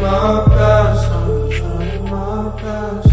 my past, I'm my past.